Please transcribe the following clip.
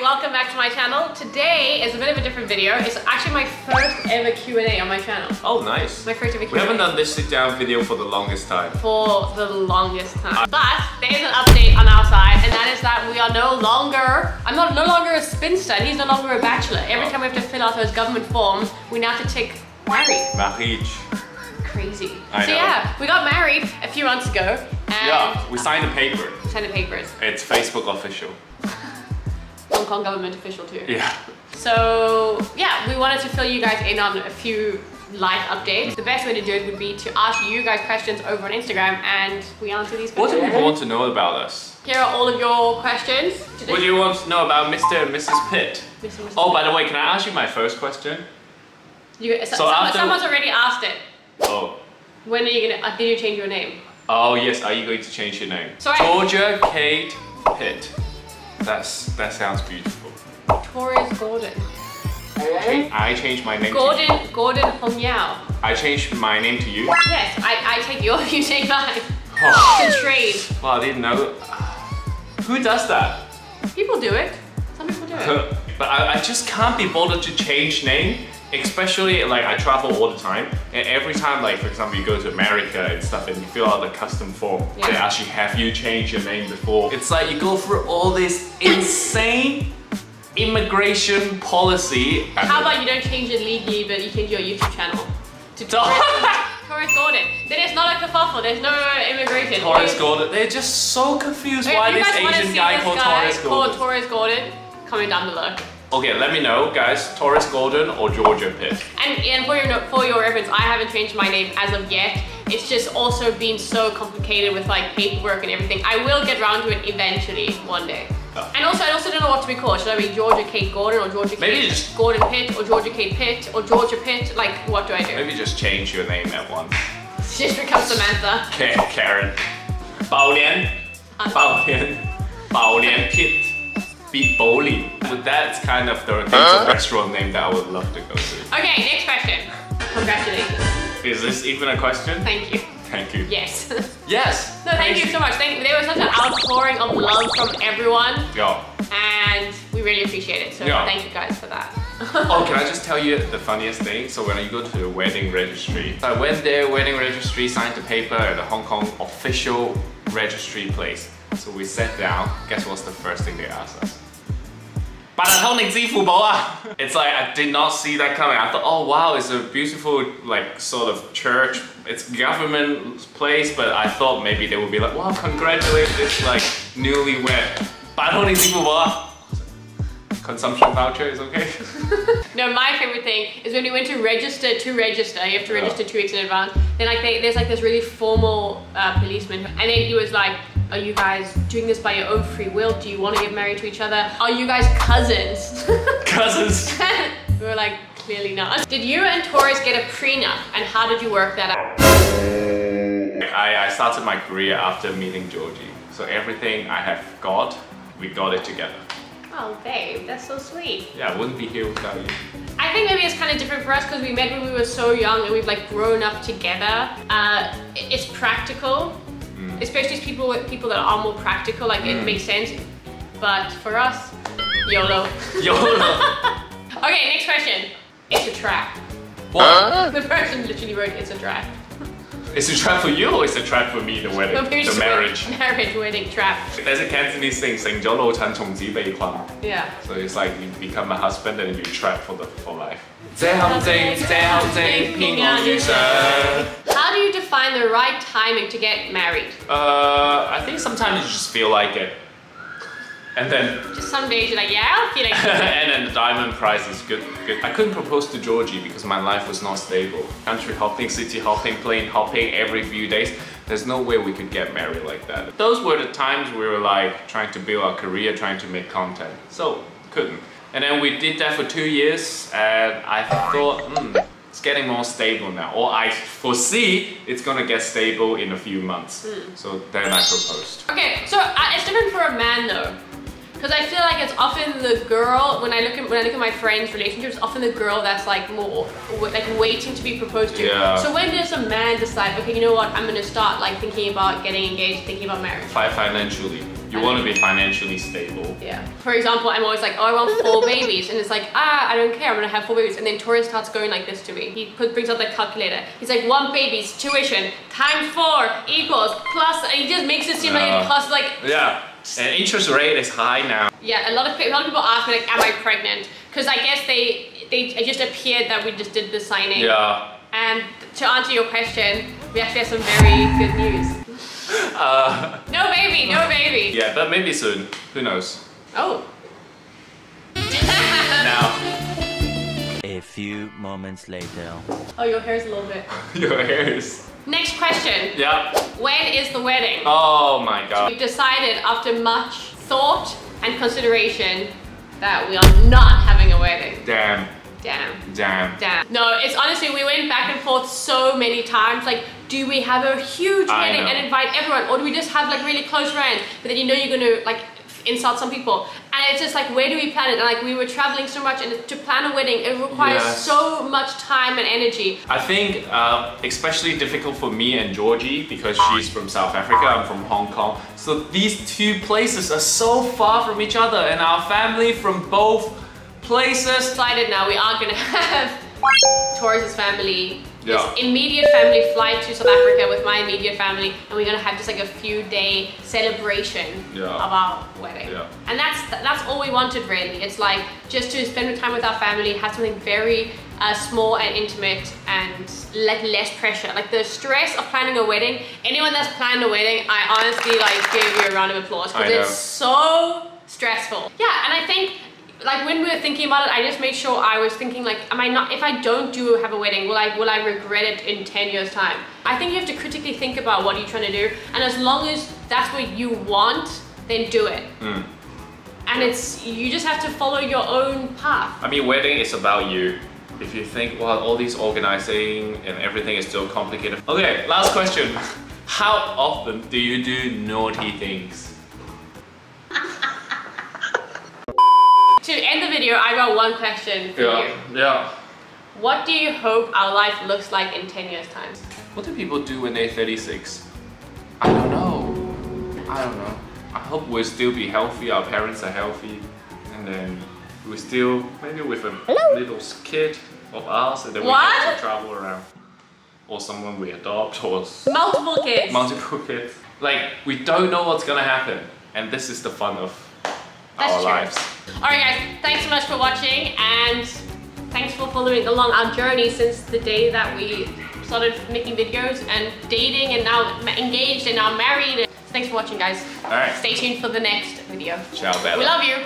welcome back to my channel. Today is a bit of a different video. It's actually my first ever Q&A on my channel. Oh, nice. My first ever Q&A. We haven't done this sit down video for the longest time. For the longest time. But there is an update on our side and that is that we are no longer, I'm not no longer a spinster and he's no longer a bachelor. Every time we have to fill out those government forms, we now have to tick married. Marriage. Crazy. I so know. yeah, we got married a few months ago and Yeah, we signed a paper. signed the papers. It's Facebook official. Hong Kong government official too. Yeah. So yeah, we wanted to fill you guys in on a few life updates. The best way to do it would be to ask you guys questions over on Instagram and we answer these questions. What do people want to know about us? Here are all of your questions. Today. What do you want to know about Mr. and Mrs. Pitt? Mr. Mr. Oh, by the way, can I ask you my first question? You, so, So after- someone's already asked it. Oh. When are you gonna? Uh, did you change your name? Oh yes, are you going to change your name? Sorry. Georgia Kate Pitt. That's that sounds beautiful. Taurus Gordon. Cha- I changed my name. To, Gordon Gordon Hong Yao. I changed my name to you. Yes, I, I take yours, you take mine. Oh, It's a trade. well, I didn't know. Who does that? People do it. Some people do it. but I, I just can't be bothered to change name. Especially like I travel all the time, and every time, like for example, you go to America and stuff, and you fill out the custom form, Yeah. they actually have you change your name before. It's like you go through all this insane immigration policy. How about you don't change your legally, but you change your YouTube channel to Taurus, Gordon? Then it's not like a fuffle. There's no immigration. Taurus Gordon? They're just so confused why this Asian guy this called guy Taurus called Taurus Gordon, comment down below. Okay, let me know, guys. Taurus Gordon or Georgia Pitt? And, and for, your, for your reference, I haven't changed my name as of yet. It's just also been so complicated with like paperwork and everything. I will get around to it eventually, one day. Oh. And also, I also don't know what to be called. Should I be Georgia Kate Gordon or Georgia Maybe Kate just... Gordon Pitt or Georgia Kate Pitt or Georgia Pitt? Like, what do I do? Maybe just change your name at once. Just become Samantha. Okay, Karen. Bao Lian. Bao uh-huh. Lian. Bao Lian Pitt. Be Bowling. But that's kind of the things restaurant name that I would love to go to. Okay, next question. Congratulations. Is this even a question? Thank you. Thank you. Yes. Yes. no, thank you so much. Thank, there was such an outpouring of love from everyone, Yeah. and we really appreciate it. So Yeah. thank you guys for that. Oh, can I just tell you the funniest thing? So when you go to the wedding registry, I went there, wedding registry, signed the paper at the Hong Kong official registry place. So we sat down, guess what's the first thing they asked us? Z ah. It's like, I did not see that coming. I thought, oh wow, it's a beautiful, like, sort of church. It's government place, but I thought maybe they would be like, wow, congratulate this, like, newlywed. Panatonic Z Fuboa. Consumption voucher is okay. no, my favorite thing is when you went to register to register, you have to register two weeks in advance. Then like they, there's like this really formal uh, policeman, and then he was like, "Are you guys doing this by your own free will? Do you want to get married to each other? Are you guys cousins?" Cousins. we were like, "Clearly not." Did you and Taurus get a prenup, and how did you work that out? I, I started my career after meeting Georgie. So everything I have got, we got it together. Oh, babe, that's so sweet. Yeah, I wouldn't be here without you. I think maybe it's kind of different for us because we met when we were so young and we've like grown up together. Uh, it's practical, Mm. especially people with people that are more practical. Like it mm. makes sense. But for us, YOLO. YOLO. Okay, next question. It's a trap. what? The person literally wrote it's a trap. Is it a trap for you or is it a trap for me, the wedding, Maybe the just marriage? Marriage, wedding, trap. There's a Cantonese thing, 成咗老衬从此被困. Yeah. So it's like you become a husband and you trap for the for life. 这陷阱，这陷阱，骗我遇上。 How do you define the right timing to get married? Uh, I think sometimes you just feel like it. And then Just some days you're like, yeah, I'll feel like and then the diamond prize is good, good. I couldn't propose to Georgie because my life was not stable. Country hopping, city hopping, plane hopping every few days. There's no way we could get married like that. Those were the times we were like trying to build our career, trying to make content. So couldn't. And then we did that for two years, and I thought, hmm, it's getting more stable now. Or I foresee it's gonna get stable in a few months. So then I proposed. Okay, so uh, it's different for a man though. Because I feel like it's often the girl when I look at when I look at my friends' relationships, often the girl that's like more like waiting to be proposed to. Yeah. So when does a man decide, okay, you know what, I'm gonna start like thinking about getting engaged, thinking about marriage? Fi- financially, You want to be financially stable. Yeah. For example, I'm always like, oh, I want four babies. And it's like, ah, I don't care, I'm gonna have four babies. And then Tori starts going like this to me. He put, brings out the calculator. He's like, one baby's tuition times four equals plus, and he just makes it seem like Yeah. it costs like, Yeah. And interest rate is high now. yeah, a lot of, a lot of people ask me like, am I pregnant? Because I guess they, they it just appeared that we just did the signing. Yeah. And to answer your question, we actually have some very good news. Uh, No baby, no baby. yeah, but maybe soon. Who knows? Oh. A few moments later. oh, your hair's a little bit. your hair is. Next question. Yeah. When is the wedding? Oh my god. We've decided after much thought and consideration that we are not having a wedding. Damn. Damn. Damn. Damn. No, it's honestly, we went back and forth so many times. Like, do we have a huge wedding and invite everyone? Or do we just have like really close friends? But then you know you're gonna like insult some people. And it's just like, where do we plan it? And like, we were traveling so much and to plan a wedding, it requires Yes. so much time and energy. I think uh, especially difficult for me and Georgie because she's from South Africa, I'm from Hong Kong. So these two places are so far from each other and our family from both places. decided now we are gonna have Torres's family, Yeah. his immediate family fly to South Africa with my immediate family, and we're gonna have just like a few day celebration Yeah. of our wedding. Yeah. And that's that's all we wanted really. It's like just to spend time with our family, have something very uh, small and intimate, and like less pressure. Like the stress of planning a wedding. Anyone that's planned a wedding, I honestly like give you a round of applause because it's so stressful. Yeah, and I think like when we were thinking about it, I just made sure I was thinking like, am I not? If I don't do have a wedding, will I will I regret it in ten years time? I think you have to critically think about what you're trying to do, and as long as that's what you want, then do it. Mm. And it's you just have to follow your own path. I mean, wedding is about you. If you think, well, all these organizing and everything is so complicated. Okay, last question. How often do you do naughty things? To end the video, I got one question for you. yeah. What do you hope our life looks like in ten years time? What do people do when they're 36? I don't know. I don't know. I hope we'll still be healthy, our parents are healthy, and then we're still maybe with a little kid of ours, and then we What? get to travel around. Or someone we adopt, or Multiple kids. multiple kids. Like, we don't know what's gonna happen, and this is the fun of That's our true. lives. Alright guys, thanks so much for watching and thanks for following along our journey since the day that we started making videos and dating and now engaged and now married. Thanks for watching guys. Alright. Stay tuned for the next video. Ciao, Bella. We love you.